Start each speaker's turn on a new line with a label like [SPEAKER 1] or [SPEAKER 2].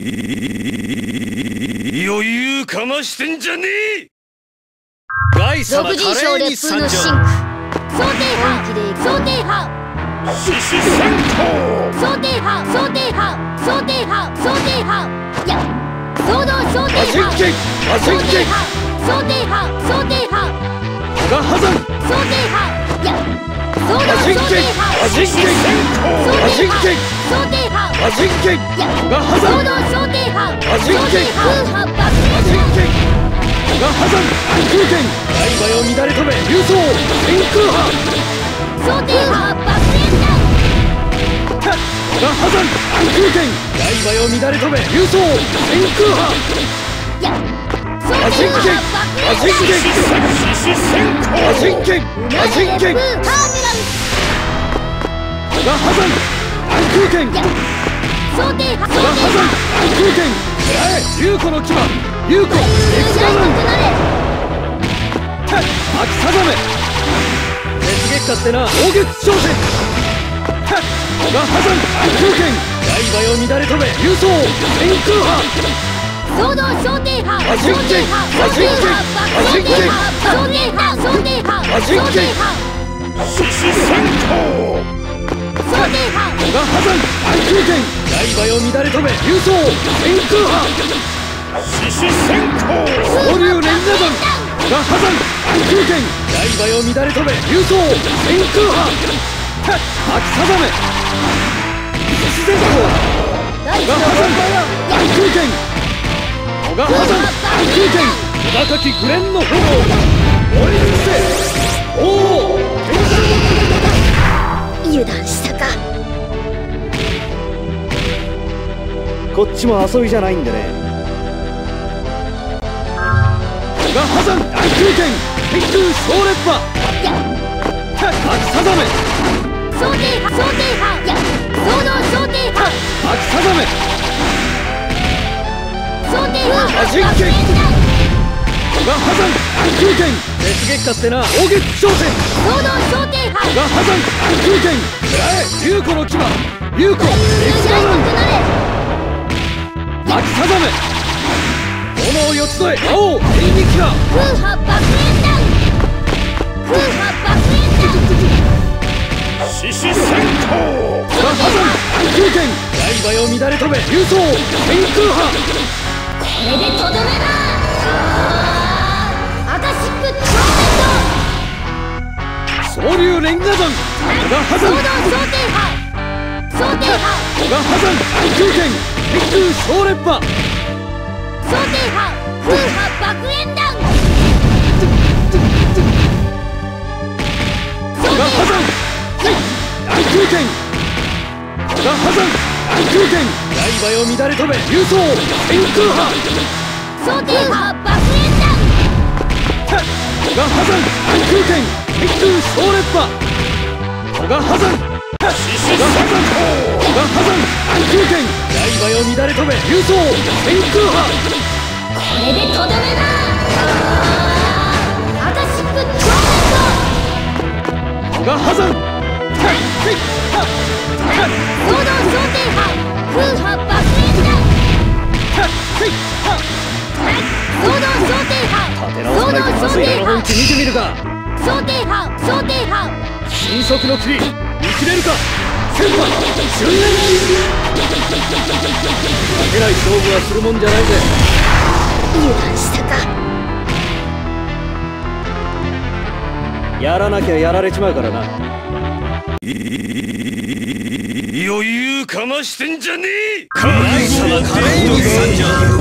[SPEAKER 1] 余裕かましてんじゃねえ。ガイ様
[SPEAKER 2] 六人称烈風のシンク想定波想定波
[SPEAKER 1] 獅子戦闘
[SPEAKER 2] 想定波想定波想定波想定波いや総動想定波
[SPEAKER 1] 魔神剣魔
[SPEAKER 2] 想定波想定波想定波想定波いや総動想定波
[SPEAKER 1] 魔神剣魔神剣
[SPEAKER 2] 想定波
[SPEAKER 1] 魔神剣
[SPEAKER 2] いや
[SPEAKER 1] が破
[SPEAKER 2] 総動想定波
[SPEAKER 1] 魔神剣
[SPEAKER 2] 想定波爆
[SPEAKER 1] 魔神剣が破山空剣刃よ乱れ飛べ流走天空波
[SPEAKER 2] 想定波爆炎弾
[SPEAKER 1] が破山空剣刃よ乱れ飛べ流走天空波
[SPEAKER 2] いや想
[SPEAKER 1] 魔神
[SPEAKER 2] 定波
[SPEAKER 1] 剣魔神剣魔神剣魔神剣
[SPEAKER 2] ターミナル
[SPEAKER 1] が破山空剣
[SPEAKER 2] いや想定波想定
[SPEAKER 1] が破山
[SPEAKER 2] 波
[SPEAKER 1] 空剣優子の牙優子エクサガン
[SPEAKER 2] なくなれ
[SPEAKER 1] 秋定め熱月勝ってな大月挑戦が破山空剣刃よ乱れ飛べ流走天空波
[SPEAKER 2] 総動想定波
[SPEAKER 1] 魔神剣魔神剣魔神剣
[SPEAKER 2] 想定波想定波
[SPEAKER 1] 魔神剣
[SPEAKER 2] 想定波
[SPEAKER 1] 獅子戦闘
[SPEAKER 2] 想定波
[SPEAKER 1] が破山空剣刃よ乱れ飛べ流走天空波獅子戦闘総流連打弾が破山空剣刃よ乱れ飛べ流走天空波秋定め獅子戦闘
[SPEAKER 2] 大地の
[SPEAKER 1] が破山
[SPEAKER 2] 本
[SPEAKER 1] 空剣が破山空剣小高きグレンの炎こっちも遊びじゃないんでね。が破山空剣天空小烈波
[SPEAKER 2] いや
[SPEAKER 1] 秋定め。
[SPEAKER 2] 想定波想定波いや総動想定波
[SPEAKER 1] 秋定め。
[SPEAKER 2] 想定波
[SPEAKER 1] 剣
[SPEAKER 2] 爆炎弾
[SPEAKER 1] が破山空剣熱月勝ってな。大月挑戦。
[SPEAKER 2] 総動想定波
[SPEAKER 1] が破山空剣え優子の牙優子エク
[SPEAKER 2] 知ら
[SPEAKER 1] サガン
[SPEAKER 2] なくなれ
[SPEAKER 1] 秋定め炎四つえ青電撃波
[SPEAKER 2] 風波爆炎弾風波爆炎弾
[SPEAKER 1] 獅子戦闘が破山空剣刃よ乱れ飛べ。流走天空波。
[SPEAKER 2] これでとどめだアカシックトーメント
[SPEAKER 1] 総流連打弾が破山。
[SPEAKER 2] 総動想定波想定波
[SPEAKER 1] が破山空剣天空小烈波
[SPEAKER 2] 想定波風波爆炎弾。想定
[SPEAKER 1] が破山
[SPEAKER 2] 波
[SPEAKER 1] 空剣が破山空剣刃よ乱れ流走天空波
[SPEAKER 2] 想定波爆炎弾
[SPEAKER 1] が破山空剣天空小烈波が破山が破山が破山空剣刃よ乱れ飛べ流走天空波
[SPEAKER 2] これでとどめだアカシックトーメン
[SPEAKER 1] が破山
[SPEAKER 2] ト総動想定波風波爆炎弾総動想定波
[SPEAKER 1] 立て直さないとまずいだろ本気見てみるか
[SPEAKER 2] 想定波想定波
[SPEAKER 1] 新速の霧見切れるか勝てない勝負はするもんじゃないぜ。
[SPEAKER 2] 油断したか
[SPEAKER 1] やらなきゃやられちまうからな。
[SPEAKER 3] 余裕かましてんじゃねえ。
[SPEAKER 1] 神様カレーに参上